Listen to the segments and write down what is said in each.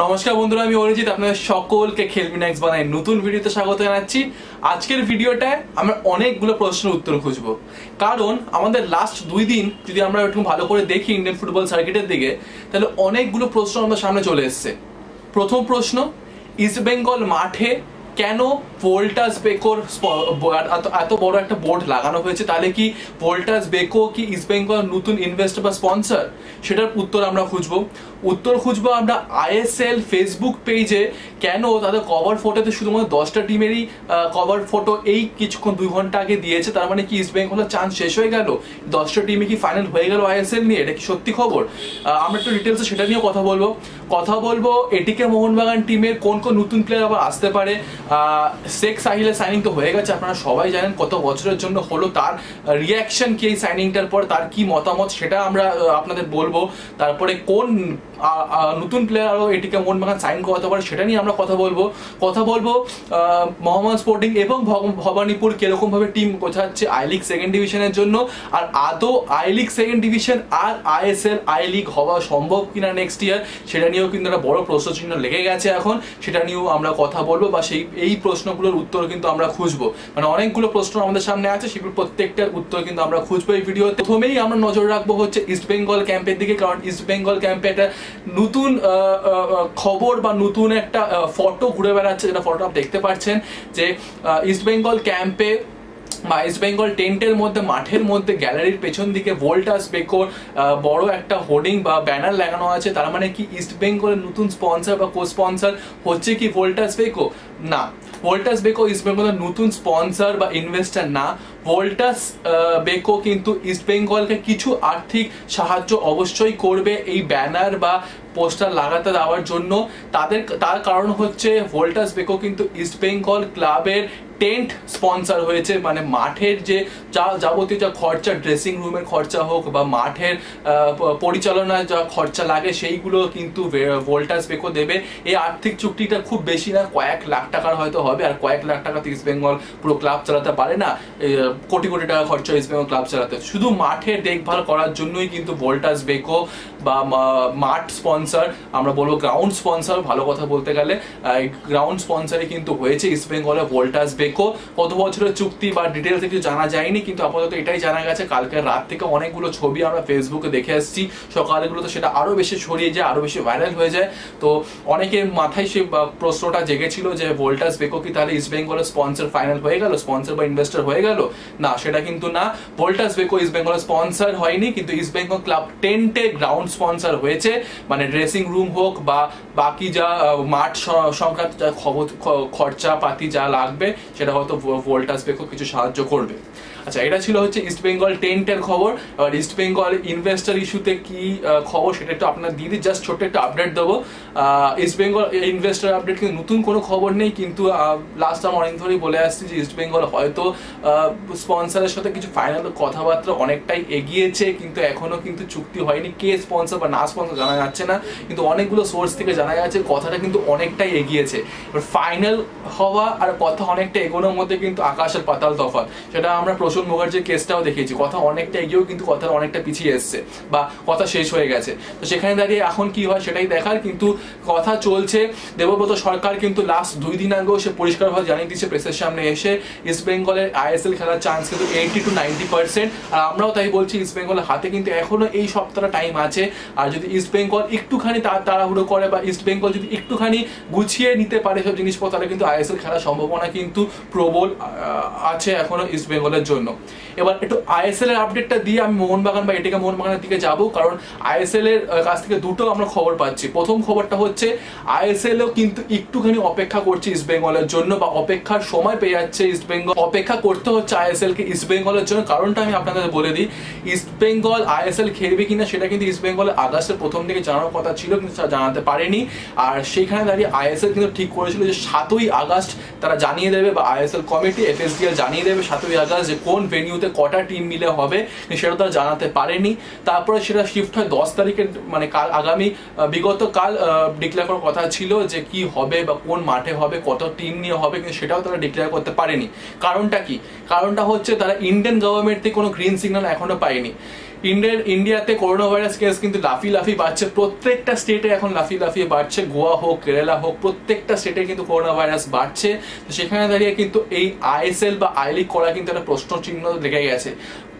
নমস্কার বন্ধুরা, আমি অরিজিৎ, আপনাদের সকলকে খেলমিনাক্স বানাই নতুন ভিডিওতে স্বাগত জানাচ্ছি। আজকের ভিডিওটায় আমরা অনেকগুলো প্রশ্নের উত্তর খুঁজব। কারণ আমাদের লাস্ট দুই দিন যদি আমরা একটু ভালো করে দেখি ইন্ডিয়ান ফুটবল সার্কিটের দিকে, তাহলে অনেকগুলো প্রশ্ন আমাদের সামনে চলে এসছে। প্রথম প্রশ্ন ইস্ট বেঙ্গল মাঠে কেন ভোল্টাস বেকোর এত- বড় একটা বোর্ড লাগানো হয়েছে? তাহলে কি ভোল্টাস বেকো কি ইস্ট বেঙ্গল নতুন ইনভেস্টর বা স্পন্সর সেটার উত্তর আমরা খুঁজবো। উত্তর খুঁজবো আমরা আইএসএল ফেসবুক পেজে কেন তাদের কভার ফটোতে শুধুমাত্র দশটা টিমেরই কভার ফটো এই কিছুক্ষণ, দুই ঘণ্টা আগে দিয়েছে, তার মানে কি ইস্ট বেঙ্গলের চান্স শেষ হয়ে গেল? দশটা টিমে কি ফাইনাল হয়ে গেল আইএসএল নিয়ে? এটা কি সত্যি খবর? আমরা একটু ডিটেলসে সেটা নিয়েও কথা বলব। কথা বলব এটিকে মোহনবাগান টিমের কোন কোন নতুন প্লেয়ার আবার আসতে পারে? শেখ সাহিলের সাইনিং তো হয়ে গেছে, আপনারা সবাই জানেন কত বছরের জন্য হলো তার রিয়াকশন কি এই সাইনিংটার পর, তার কি মতামত সেটা আমরা আপনাদের বলব। তারপরে কোন নতুন প্লেয়ার আরও এটিকে মোহনবাগান সাইন করাতে পারে সেটা নিয়ে আমরা কথা বলব। কথা বলব মোহাম্মদ স্পোর্টিং এবং ভব- ভবানীপুর কীরকম ভাবে টিম গোছাচ্ছে আই লিগ সেকেন্ড ডিভিশনের জন্য, আর আদৌ আই লিগ সেকেন্ড ডিভিশন আর আইএসএল আই লিগ হওয়া সম্ভব কিনা নেক্সট ইয়ার সেটা নিয়েও কিন্তু একটা বড় প্রশ্ন চিহ্ন লেগে গেছে এখন, সেটা নিয়েও আমরা কথা বলব, বা সেই এই প্রশ্নগুলোর উত্তর কিন্তু আমরা খুঁজবো। মানে অনেকগুলো প্রশ্ন আমাদের সামনে আছে, সেগুলো প্রত্যেকটার উত্তর কিন্তু আমরা খুঁজবো এই ভিডিওতে। প্রথমেই আমরা নজর রাখব হচ্ছে ইস্ট বেঙ্গল ক্যাম্পের দিকে, কারণ ইস্ট বেঙ্গল ক্যাম্পে একটা নতুন খবর বা নতুন একটা ফটো ঘুরে বেড়াচ্ছে, যেটা ফটো আপনি দেখতে পাচ্ছেন যে ইস্ট বেঙ্গল ক্যাম্পে বা ইস্ট বেঙ্গল টেন্টের মধ্যে, মাঠের মধ্যে গ্যালারির পেছন দিকে ভোল্টাস বেকোর বড় একটা হোর্ডিং বা ব্যানার লাগানো আছে। তার মানে কি ইস্ট বেঙ্গলের নতুন স্পন্সর বা কো স্পন্সর হচ্ছে কি ভোল্টাস বেকো না ভোল্টাস বেকো ইস্ট বেঙ্গলের নতুন স্পন্সর বা ইনভেস্টার না। ভোল্টাস বেকো কিন্তু ইস্ট বেঙ্গলকে কিছু আর্থিক সাহায্য অবশ্যই করবে এই ব্যানার বা পোস্টার লাগাতে দেওয়ার জন্য। তাদের, তার কারণ হচ্ছে ভোল্টাস বেকো কিন্তু ইস্ট বেঙ্গল ক্লাবের টেন্ট স্পন্সর হয়েছে মানে মাঠের যে যা যাবতীয় যা খরচা ড্রেসিং রুমের খরচা হোক বা মাঠের পরিচালনায় যা খরচা লাগে সেইগুলো কিন্তু ভোল্টাস বেকো দেবে। এই আর্থিক চুক্তিটা খুব বেশি না, কয়েক লাখ টাকার হয়তো হবে, আর কয়েক লাখ টাকা তো ইস্ট বেঙ্গল পুরো ক্লাব চালাতে পারে না। কোটি কোটি টাকা খরচা ইস্ট বেঙ্গল ক্লাব চালাতে। শুধু মাঠের দেখভাল করার জন্যই কিন্তু ভোল্টাস বেকো বা মাঠ স্পন্সর আমরা বলব গ্রাউন্ড স্পন্সর ভালো কথা বলতে গেলে গ্রাউন্ড স্পন্সরই কিন্তু হয়েছে ইস্ট বেঙ্গলে ভোল্টাস বেকো কত বছরের চুক্তি বা ডিটেলস কিছু জানা যায়নি, কিন্তু আপাতত এটাই জানা গেছে। কালকে রাত থেকে অনেকগুলো ছবি আমরা ফেসবুকে দেখে আসছি সকালগুলো তো সেটা আরও বেশি ছড়িয়ে যায়, আরও বেশি ভাইরাল হয়ে যায়। তো অনেকের মাথায় সে প্রশ্নটা জেগেছিল যে ভোল্টাস বেকো কি তাহলে ইস্ট বেঙ্গলের স্পন্সর ফাইনাল হয়ে গেল স্পন্সর বা ইনভেস্টর হয়ে গেল? না, সেটা কিন্তু না। ভোল্টাস বেকো ইস্ট বেঙ্গলের স্পন্সর হয়নি, কিন্তু ইস্ট বেঙ্গল ক্লাব টেন্টে গ্রাউন্ড স্পন্সর হয়েছে মানে ড্রেসিং রুম হোক বা বাকি যা মাঠ সংক্রান্ত যা খবর, খ- খরচা পাতি যা লাগবে, সেটা হয়তো ভোল্টাস বেকো কিছু সাহায্য করবে। আচ্ছা এটা ছিল হচ্ছে ইস্ট বেঙ্গল টেন্টের খবর। এবার ইস্ট বেঙ্গল ইনভেস্টার ইস্যুতে কি খবর সেটা একটু আপনার দিদি জাস্ট ছোট্ট একটা আপডেট দেবো। ইস্ট বেঙ্গল ইনভেস্টার আপডেট কিন্তু নতুন কোনো খবর নেই, কিন্তু লাস্ট আমি অনেক ধরেই বলে আসছি যে ইস্ট বেঙ্গল হয়তো স্পন্সরের সাথে কিছু ফাইনাল কথাবার্তা অনেকটাই এগিয়েছে, কিন্তু এখনও কিন্তু চুক্তি হয়নি কে স্পন্সর বা না স্পন্সর জানা যাচ্ছে না। কিন্তু অনেকগুলো সোর্স থেকে জানা যাচ্ছে কথাটা কিন্তু অনেকটাই এগিয়েছে। এবার ফাইনাল হওয়া আর কথা অনেকটা এগোনোর মধ্যে কিন্তু আকাশের পাতাল তফাৎ। সেটা আমরা প্রসূন মুখার্জির কেসটাও দেখিয়েছি। কথা অনেকটা এগিয়েও কিন্তু কথা অনেকটা পিছিয়ে এসছে বা কথা শেষ হয়ে গেছে। তো সেখানে দাঁড়িয়ে এখন কি হয় সেটাই দেখার, কিন্তু কথা চলছে। দেবব্রত সরকার কিন্তু লাস্ট দুই দিন আগেও সে পরিষ্কারভাবে জানিয়ে দিচ্ছে প্রেসের সামনে এসে ইস্ট বেঙ্গলের আইএসএল খেলার চান্স কিন্তু এইটি টু নাইনটি পার্সেন্ট আর আমরাও তাই বলছি ইস্ট বেঙ্গলের হাতে কিন্তু এখনও এই সপ্তাহটা টাইম আছে। আর যদি ইস্ট বেঙ্গল একটুখানি তা- তাড়াহুড়ো করে বা ইস্ট বেঙ্গল যদি একটুখানি গুছিয়ে নিতে পারে সব জিনিসপত্র, তাহলে কিন্তু আইএসএল খেলার সম্ভাবনা কিন্তু প্রবল আছে এখনও ইস্ট বেঙ্গলের জন্য। turno এবার একটু আইএসএল এর আপডেটটা দিয়ে আমি মোহনবাগান বা এটিকে মোহনবাগানের দিকে যাব, কারণ আইএসএল এর কাছ থেকে দুটো আমরা খবর পাচ্ছি। প্রথম খবরটা হচ্ছে আইএসএল ও কিন্তু একটুখানি অপেক্ষা করছে ইস্ট বেঙ্গলের জন্য, বা অপেক্ষার সময় পেয়ে যাচ্ছে ইস্ট বেঙ্গল অপেক্ষা করতে হচ্ছে আইএসএল কে ইস্ট বেঙ্গলের জন্য। কারণটা আমি আপনাদের বলে দিই ইস্ট বেঙ্গল আইএসএল খেলবে কিনা, সেটা কিন্তু ইস্ট বেঙ্গলের আগস্টের প্রথম দিকে জানার কথা ছিল, কিন্তু জানাতে পারেনি। আর সেখানে দাঁড়িয়ে আইএসএল কিন্তু ঠিক করেছিল যে সাতই আগস্ট তারা জানিয়ে দেবে, বা আইএসএল কমিটি এফএসডিএল জানিয়ে দেবে সাতই আগস্ট যে কোন ভেনিউতে কটা টিম মিলে হবে সেটা তারা জানাতে পারেনি। তারপরে সেটা শিফট হয় দশ তারিখে মানে কাল আগামী বিগত কাল ডিক্লেয়ার করার কথা ছিল যে কি হবে বা কোন মাঠে হবে, কত টিম নিয়ে হবে, কিন্তু সেটাও তারা ডিক্লেয়ার করতে পারেনি। কারণটা কি? কারণটা হচ্ছে তারা ইন্ডিয়ান গভর্নমেন্ট থেকে কোনো গ্রিন সিগন্যাল এখনও পায়নি। ইন্ডিয়ার ইন্ডিয়াতে করোনা ভাইরাস কেস কিন্তু লাফি লাফি বাড়ছে। প্রত্যেকটা স্টেটে এখন লাফি লাফিয়ে বাড়ছে। গোয়া হোক, কেরালা হোক, প্রত্যেকটা স্টেটে কিন্তু করোনা ভাইরাস বাড়ছে সেখানে দাঁড়িয়ে কিন্তু এই আইএসএল বা আই লিগ করা কিন্তু একটা প্রশ্ন চিহ্ন লেগে গেছে।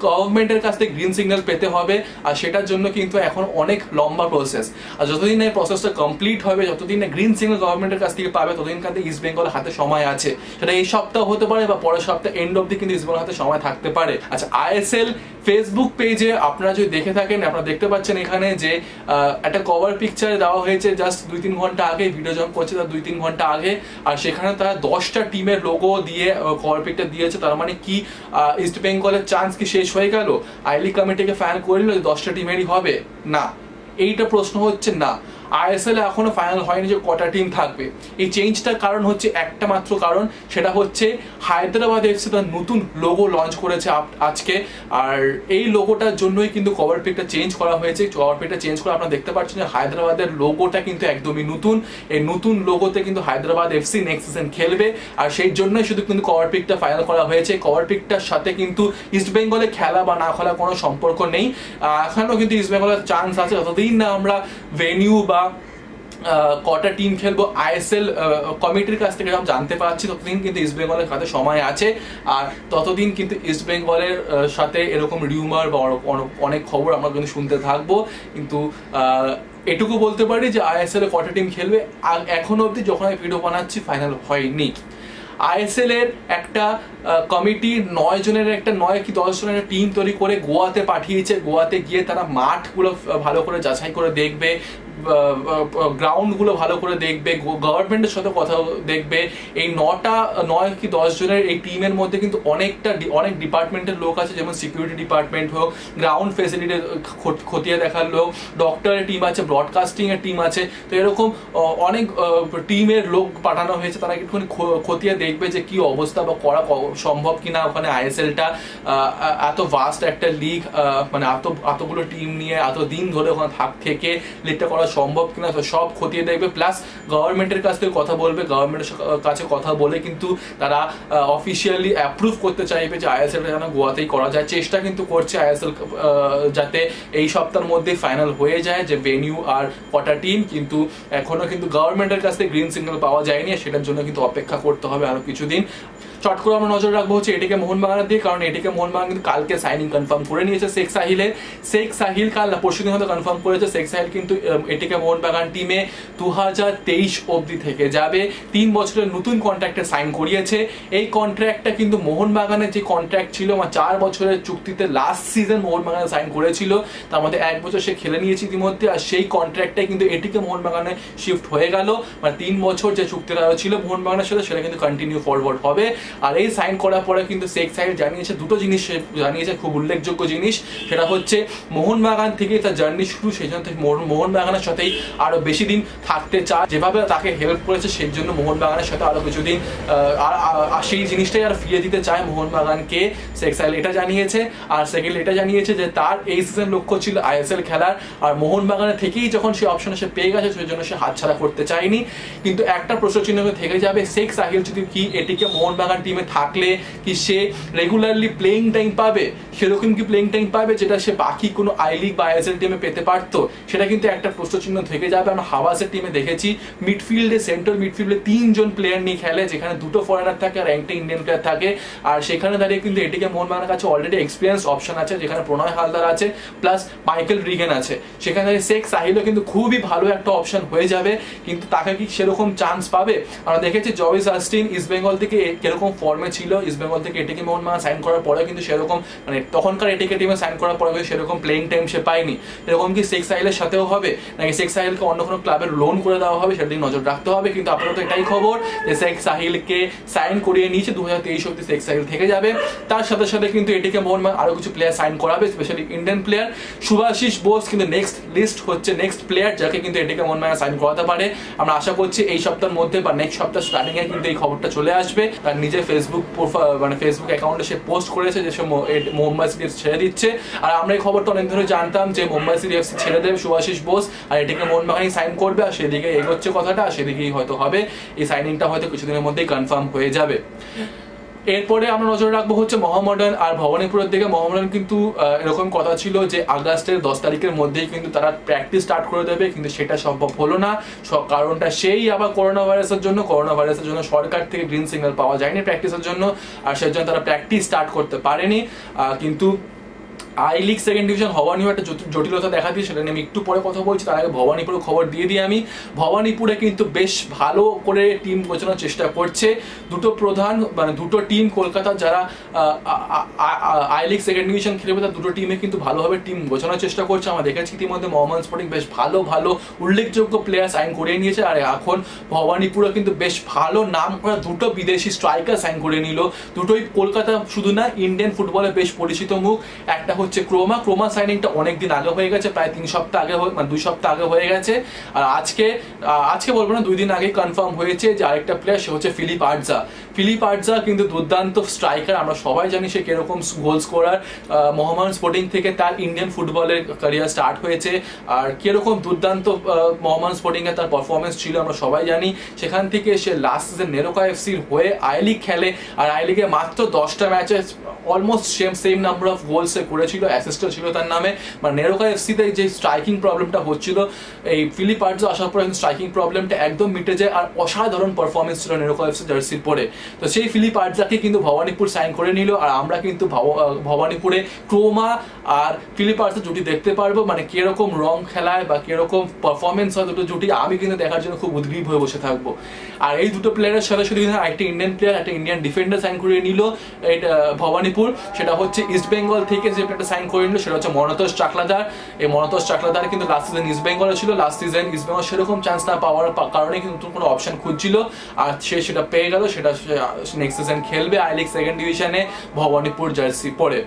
গভর্নমেন্টের কাছ থেকে গ্রিন সিগন্যাল পেতে হবে, আর সেটার জন্য কিন্তু এখন অনেক লম্বা প্রসেস আর যতদিন এই প্রসেসটা কমপ্লিট হবে, যতদিন না গ্রিন সিগন্যাল গভর্নমেন্টের কাছ থেকে পাবে, ততদিন কাছে ইস্ট বেঙ্গল হাতে সময় আছে। সেটা এই সপ্তাহ হতে পারে বা পরের সপ্তাহে এন্ড অব্দি কিন্তু ইস্ট বেঙ্গল হাতে সময় থাকতে পারে। আচ্ছা আইএসএল ফেসবুক পেজে আপনারা যদি দেখে থাকেন, আপনারা দেখতে পাচ্ছেন এখানে যে একটা কভার পিকচার দেওয়া হয়েছে জাস্ট দুই তিন ঘণ্টা আগে ভিডিও যখন করছে তার দুই তিন ঘণ্টা আগে। আর সেখানে তারা দশটা টিমের লোগো দিয়ে কভার পিকটা দিয়েছে। তার মানে কি ইস্ট বেঙ্গলের চান্স কি শেষ হয়ে গেল? আই লিগ কমিটিকে ফ্যান করে নিল দশটা টিমেরই হবে? না। এইটা প্রশ্ন হচ্ছে না। আইএসএল এখনও ফাইনাল হয়নি যে কটা টিম থাকবে। এই চেঞ্জটার কারণ হচ্ছে একটা মাত্র কারণ, সেটা হচ্ছে হায়দ্রাবাদ এফসি তার নতুন লোগো লঞ্চ করেছে আজকে। আর এই লোগোটার জন্যই কিন্তু কভার পিকটা চেঞ্জ করা হয়েছে। কভার পিকটা চেঞ্জ করে আপনারা দেখতে পাচ্ছেন যে হায়দ্রাবাদের লোগোটা কিন্তু একদমই নতুন। এই নতুন লোগোতে কিন্তু হায়দ্রাবাদ এফসি নেক্সট সিজন খেলবে। আর সেই জন্যই শুধু কিন্তু কভার পিকটা ফাইনাল করা হয়েছে। কভার পিকটার সাথে কিন্তু ইস্ট বেঙ্গলে খেলা বা না খেলা কোনো সম্পর্ক নেই। এখনও কিন্তু ইস্ট বেঙ্গলের চান্স আছে। যতদিন না আমরা ভেনিউ বা কটা টিম খেলব? আইএসএল কমিটির কাছ থেকে যখন জানতে পারছি। ততদিন কিন্তু ইস্ট বেঙ্গলের কাছে সময় আছে। আর ততদিন কিন্তু ইস্ট বেঙ্গলের সাথে এরকম রিউমার বা অনেক খবর আমরা কিন্তু শুনতে থাকব। কিন্তু এটুকু বলতে পারি যে আইএসএল এ কটা টিম খেলবে? আর এখনও অবধি যখন আমি ভিডিও বানাচ্ছি ফাইনাল হয়নি। আইএসএল এর একটা কমিটি নয় জনের একটা, নয় কি দশ জনের টিম তৈরি করে গোয়াতে পাঠিয়েছে। গোয়াতে গিয়ে তারা মাঠগুলো ভালো করে যাচাই করে দেখবে। গ্রাউন্ডগুলো ভালো করে দেখবে গভর্নমেন্টের সাথে কথা দেখবে। এই নটা, নয় কি দশ জনের এই টিমের মধ্যে কিন্তু অনেকটা অনেক ডিপার্টমেন্টের লোক আছে, যেমন সিকিউরিটি ডিপার্টমেন্ট হোক গ্রাউন্ড ফেসিলিটি খতিয়ে দেখার লোক ডক্টরের টিম আছে ব্রডকাস্টিং এর টিম আছে। তো এরকম অনেক টিমের লোক পাঠানো হয়েছে, তারা একটুখানি খতিয়ে দেখবে যে কি অবস্থা বা করা সম্ভব কিনা ওখানে আইএসএলটা এত ভাস্ট একটা লিগ মানে এত, এতগুলো টিম নিয়ে এত দিন ধরে ওখানে থাক থেকে লিগটা করা সম্ভব কিনা সব খতিয়ে দেখবে। প্লাস গভর্নমেন্টের কাছ থেকে কথা বলবে গভর্নমেন্টের কাছে কথা বলে কিন্তু তারা অফিসিয়ালি অ্যাপ্রুভ করতে চাইবে যে আইএসএলটা যেন গোয়াতেই করা যায়। চেষ্টা কিন্তু করছে আইএসএল যাতে এই সপ্তাহের মধ্যে ফাইনাল হয়ে যায় যে ভেনিউ আর কটা টিম কিন্তু এখনও কিন্তু গভর্নমেন্টের কাছ থেকে গ্রিন সিগন্যাল পাওয়া যায়নি সেটার জন্য কিন্তু অপেক্ষা করতে হবে আরও কিছুদিন। চট করে আমরা নজর রাখব হচ্ছে এটিকে মোহনবাগানের দিকে, কারণ এটিকে মোহনবাগান কিন্তু কালকে সাইনিং কনফার্ম করে নিয়েছে। শেখ সাহিলের শেখ সাহিল কাল পরশু দিন হয়তো কনফার্ম করেছে। শেখ সাহিল কিন্তু এটিকে মোহনবাগান টিমে দু হাজার তেইশ অবধি থেকে যাবে। তিন বছরের নতুন কন্ট্রাক্টে সাইন করিয়েছে। এই কন্ট্রাক্টটা কিন্তু মোহনবাগানের যে কন্ট্রাক্ট ছিল, আমার চার বছরের চুক্তিতে লাস্ট সিজন মোহনবাগানে সাইন করেছিল। তার মধ্যে এক বছর সে খেলে নিয়েছে ইতিমধ্যে, আর সেই কন্ট্রাক্টটাই কিন্তু এটিকে মোহনবাগানে শিফট হয়ে গেল। মানে তিন বছর যে চুক্তিটা ছিল মোহনবাগানের সাথে, সেটা কিন্তু কন্টিনিউ ফরওয়ার্ড হবে। আর এই সাইন করার পরে কিন্তু শেখ সাহেব জানিয়েছে, দুটো জিনিস জানিয়েছে, খুব উল্লেখযোগ্য জিনিস। সেটা হচ্ছে, মোহনবাগান থেকে তার জার্নি শুরু, সেই জন্য মোহনবাগানের সাথেই আরও বেশি দিন থাকতে চায়। যেভাবে তাকে হেল্প করেছে, সেই জন্য মোহনবাগানের সাথে আরও কিছুদিন আর সেই জিনিসটাই আর ফিরিয়ে দিতে চায় মোহনবাগানকে শেখ সাহেব এটা জানিয়েছে, আর সেকেন্ড এটা জানিয়েছে যে তার এই সিজন লক্ষ্য ছিল আইএসএল খেলার। আর মোহনবাগানের থেকেই যখন সে অপশন সে পেয়ে গেছে, সেই জন্য সে হাতছাড়া করতে চায়নি। কিন্তু একটা প্রশ্ন চিহ্ন থেকে যাবে শেখ সাহিল যদি কি, এটিকে মোহনবাগান টিমে থাকলে কি সে রেগুলারলি প্লেইং টাইম পাবে? সেরকম কি প্লেইং টাইম পাবে যেটা সে বাকি কোনো আই লিগ বা আইএসএল টিমে পেতে পারতো? সেটা কিন্তু একটা প্রশ্নচিহ্ন থেকে যাবে। আমরা হাওয়াসের টিমে দেখেছি মিডফিল্ডে সেন্ট্রাল মিডফিল্ডে তিনজন প্লেয়ার নিয়ে খেলে, যেখানে দুটো ফরেনার থাকে আর একটা ইন্ডিয়ান প্লেয়ার থাকে। আর সেখানে দাঁড়িয়ে কিন্তু এটিকে মোহনবাগানের কাছে অলরেডি এক্সপিরিয়েন্স অপশন আছে, যেখানে প্রণয় হালদার আছে প্লাস মাইকেল রিগেন আছে। সেখানে শেখ সাহিলও কিন্তু খুবই ভালো একটা অপশন হয়ে যাবে, কিন্তু তাকে কি সেরকম চান্স পাবে? আমরা দেখেছি জয়স আস্টিন ইস্ট বেঙ্গল থেকে কীরকম ফর্মে ছিল ইস্ট বেঙ্গল থেকে এটিকে মোহনবাগান সাইন করার পরে কিন্তু সেরকম মানে তখনকার এটিকে টিমে সাইন করার পরে সেরকম প্লেইং টাইম সে পায়নি। এরকম কি শেখ সাহিলের সাথেও হবে? নাকি শেখ সাহিলকে অন্য কোনো ক্লাবের লোন করে দেওয়া হবে সেটা নজর রাখতে হবে, কিন্তু আপাতত এটাই খবর যে শেখ সাহিলকে সাইন করিয়ে নিয়েছে দু হাজার তেইশ অব্দি শেখ সাহিল থেকে যাবে। তার সাথে সাথে কিন্তু এটিকে মোহনবাগান আরও কিছু প্লেয়ার সাইন করাবে specially Indian player Subhasish Bose কিন্তু নেক্সট লিস্ট হচ্ছে নেক্সট প্লেয়ার যাকে কিন্তু এটিকে মোহনবাগান সাইন করাতে পারে। আমরা আশা করছি এই সপ্তাহের মধ্যে বা নেক্সট সপ্তাহ স্টার্টিং এ কিন্তু এই খবরটা চলে আসবে। তার নিজের ফেসবুক মানে ফেসবুক অ্যাকাউন্টে সে পোস্ট করেছে যে সে মুম্বাই সিটি ছেড়ে দিচ্ছে। আর আমরা এই খবরটা অনেক ধরে জানতাম যে সিটি এফসি ছেড়ে দেবে সুভাষিষ বোস, আর এটিকে মোহনবাগানই সাইন করবে, আর সেদিকে এগোচ্ছে কথাটা, আর সেদিকেই হয়তো হবে। এই সাইনিংটা হয়তো কিছুদিনের মধ্যেই কনফার্ম হয়ে যাবে। এরপরে আমরা নজর রাখব হচ্ছে মহামডার্ন আর ভবানীপুরের দিকে। মহামডার্ন কিন্তু এরকম কথা ছিল যে আগস্টের দশ তারিখের মধ্যেই কিন্তু তারা প্র্যাকটিস স্টার্ট করে দেবে, কিন্তু সেটা সম্ভব হলো না। কারণটা সেই আবার করোনা ভাইরাসের জন্য। করোনা ভাইরাসের জন্য সরকার থেকে গ্রিন সিগন্যাল পাওয়া যায়নি প্র্যাকটিসের জন্য, আর সেজন্য তারা প্র্যাকটিস স্টার্ট করতে পারেনি। কিন্তু আই লিগ সেকেন্ড ডিভিশন হওয়া একটা জটিলতা দেখা দিয়ে সেটা নিয়ে আমি একটু পরে কথা বলছি। তার আগে ভবানীপুরের খবর দিয়ে দিই আমি। ভবানীপুরে কিন্তু বেশ ভালো করে টিম গোছানোর চেষ্টা করছে। দুটো প্রধান মানে দুটো টিম কলকাতার যারা আই লিগ সেকেন্ড ডিভিশন খেলবে, তার দুটো টিমে কিন্তু ভালোভাবে টিম গোছানোর চেষ্টা করছে। আমরা দেখেছি ইতিমধ্যে মোহাম্মদ স্পোর্টিং বেশ ভালো ভালো, উল্লেখযোগ্য প্লেয়ার সাইন করে নিয়েছে। আর এখন ভবানীপুরে কিন্তু বেশ ভালো নাম করা দুটো বিদেশি স্ট্রাইকার সাইন করে নিল। দুটোই কলকাতা শুধু না ইন্ডিয়ান ফুটবলে বেশ পরিচিত মুখ। একটা হচ্ছে ক্রোমা ক্রোমা সাইনিংটা অনেক দিন আগে হয়ে গেছে, প্রায় তিন সপ্তাহ আগে মানে দুই সপ্তাহ আগে হয়ে গেছে। আর আজকে আজকে বলব না, দুই দিন আগে কনফার্ম হয়েছে যে আরেকটা প্লেয়ার সে হচ্ছে ফিলিপ আর্টজা। ফিলিপ আর্টজা কিন্তু দুর্দান্ত স্ট্রাইকার আমরা সবাই জানি সে কীরকম গোল স্কোরার মোহাম্মদ স্পোর্টিং থেকে তার ইন্ডিয়ান ফুটবলের ক্যারিয়ার স্টার্ট হয়েছে। আর কীরকম দুর্দান্ত মোহাম্মদ স্পোর্টিং এর তার পারফরমেন্স ছিল, আমরা সবাই জানি। সেখান থেকে সে লাস্ট সিজন নেরোকা এফসির হয়ে আই লিগ খেলে। আর আই লিগে মাত্র দশটা ম্যাচে almost same same number of goals করেছিল অ্যাসিস্টও ছিল তার নামে। মানে নেরোকা এফসিতে যে স্ট্রাইকিং প্রবলেমটা হচ্ছিল, এই ফিলিপ আর্টস আসার পরে কিন্তু স্ট্রাইকিং প্রবলেমটা একদম মিটে যায় আর অসাধারণ পারফরমেন্স ছিল নেরোকা এফসি জার্সির পরে। তো সেই ফিলিপ আর্টজাকে কিন্তু ভবানীপুর সাইন করে নিল আর আমরা কিন্তু ভবানীপুরে ক্রোমা আর ফিলিপ আর্টসের জুটি দেখতে পারব। মানে কীরকম রং খেলায় বা কীরকম পারফরমেন্স হয় দুটো জুটি, আমি কিন্তু দেখার জন্য খুব উদ্গ্রীব হয়ে বসে থাকব। আর এই দুটো প্লেয়ারের সাথে শুধু কিন্তু একটা ইন্ডিয়ান প্লেয়ার একটা ইন্ডিয়ান ডিফেন্ডার সাইন করে নিল। এটা ভবানীপুর সেটা হচ্ছে ইস্ট বেঙ্গল থেকে যে একটা সাইন করে নিল, সেটা হচ্ছে মনতোষ চাকলাদার। এই মনতোষ চাকলাদার কিন্তু লাস্ট সিজন ইস্ট বেঙ্গলে ছিল। লাস্ট সিজন ইস্ট বেঙ্গল সেরকম চান্স না পাওয়ার কারণে কিন্তু কোনো অপশন খুঁজছিল। আর সে সেটা পেয়ে গেল, সেটা নেক্সট সিজন খেলবে। আই লিগ সেকেন্ড ডিভিশনে ভবানীপুর জার্সি পরে।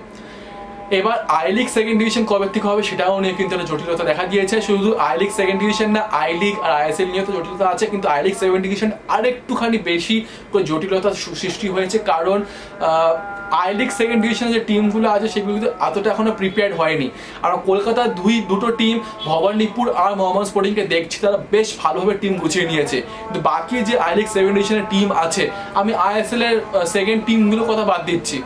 এবার আই লিগ সেকেন্ড ডিভিশন কবে থেকে হবে সেটাও নিয়ে কিন্তু একটা জটিলতা দেখা দিয়েছে। শুধু আই লিগ সেকেন্ড ডিভিশন না আই লিগ আর আইএসএল নিয়ে তো জটিলতা আছে, কিন্তু আই লিগ সেকেন্ড ডিভিশন আরেকটুখানি বেশি জটিলতা সৃষ্টি হয়েছে। কারণ আই লিগ সেকেন্ড ডিভিশনে যে টিমগুলো আছে সেগুলো কিন্তু এতটা এখনও প্রিপেয়ার্ড হয়নি। আর কলকাতার দুই, দুটো টিম ভবানীপুর আর মোহাম্মদ স্পোর্টিংকে দেখছি, তারা বেশ ভালোভাবে টিম গুছিয়ে নিয়েছে। কিন্তু বাকি যে আই লিগ সেকেন্ড ডিভিশনের টিম আছে, আমি আইএসএল এর সেকেন্ড টিমগুলোর কথা বাদ দিচ্ছি।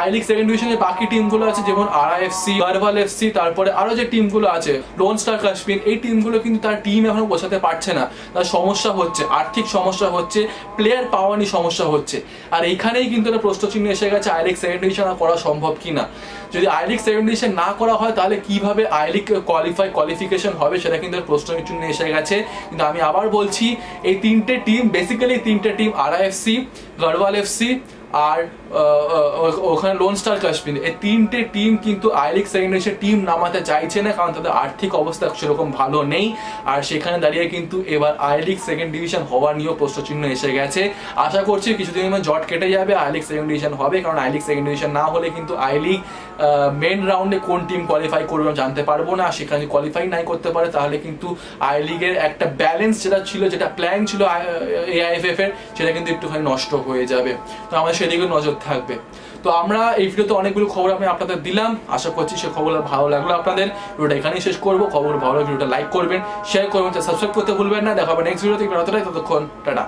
আই লিগ সেকেন্ড ডিভিশনের বাকি টিমগুলো আছে, যেমন আর এফসি গারওয়াল এফসি তারপরে আরও যে টিমগুলো আছে লোন স্টার কাশ্মীর এই টিমগুলো কিন্তু তার টিম এখনও গোছাতে পারছে না। তার সমস্যা হচ্ছে, আর্থিক সমস্যা হচ্ছে প্লেয়ার পাওয়া নিয়ে সমস্যা হচ্ছে। আর এইখানেই কিন্তু একটা প্রশ্ন চিহ্ন এসে গেছে আই লিগ সেকেন্ড ডিভিশন করা সম্ভব কিনা? যদি আই লিগ সেকেন্ড ডিভিশন না করা হয়, তাহলে কীভাবে আই লিগ কোয়ালিফাই কোয়ালিফিকেশন হবে, সেটা কিন্তু প্রশ্ন চিহ্ন এসে গেছে। কিন্তু আমি আবার বলছি, এই তিনটে টিম বেসিক্যালি তিনটে টিম আর এফসি গড়ওয়াল এফসি আর ওখানে লোন স্টার কাশ্মীর এই তিনটে টিম কিন্তু আই লিগ সেকেন্ড টিম নামাতে চাইছে না, কারণ তাদের আর্থিক অবস্থা সেরকম ভালো নেই। আর সেখানে দাঁড়িয়ে কিন্তু এবার আই লিগ সেকেন্ড ডিভিশন হওয়া নিয়েও প্রশ্নচিহ্ন এসে গেছে। আশা করছি কিছুদিনের মধ্যে জট কেটে যাবে আই লিগ সেকেন্ড ডিভিশন হবে, কারণ আই লিগ সেকেন্ড ডিভিশন না হলে কিন্তু আই লিগ মেন রাউন্ডে কোন টিম কোয়ালিফাই করবে জানতে পারব না। সেখানে কোয়ালিফাই নাই করতে পারে, তাহলে কিন্তু আই লিগের একটা ব্যালেন্স যেটা ছিল, যেটা প্ল্যান ছিল এআইএফএফ এর, সেটা কিন্তু একটুখানি নষ্ট হয়ে যাবে। তো আমাদের সেদিকে নজর থাকবে। তো আমরা এই ভিডিওতে অনেকগুলো খবর আমি আপনাদের দিলাম। আশা করছি সে খবর ভালো লাগল আপনাদের। ভিডিওটা এখানেই শেষ করব। খবর ভালো ভিডিওটা লাইক করবেন শেয়ার করবেন সাবস্ক্রাইব করতে ভুলবেন না। দেখা নেক্সট ভিডিওতে ততক্ষণ, টাটা।